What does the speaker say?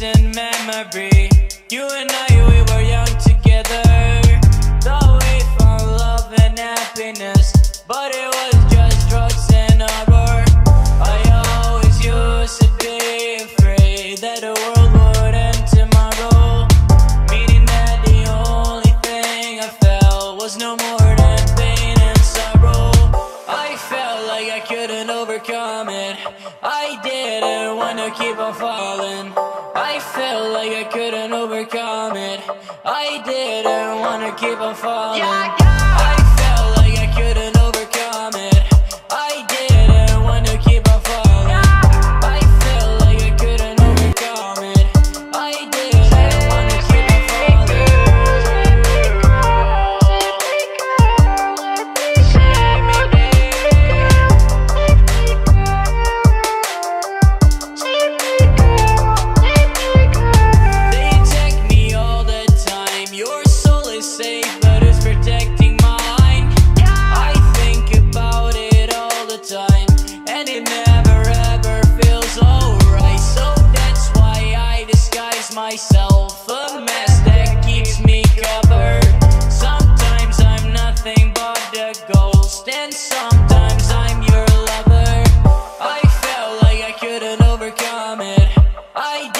memory. You and I, we were young together. Thought we found love and happiness, but it was just drugs and horror. I always used to be afraid that the world would end tomorrow. Meaning that the only thing I felt was no more than pain and sorrow. I felt like I couldn't overcome it. I didn't wanna keep on falling. I like I couldn't overcome it. I didn't wanna keep on falling. Yeah, yeah. myself a mess that keeps me covered. Sometimes I'm nothing but a ghost And sometimes I'm your lover. I felt like I couldn't overcome it. I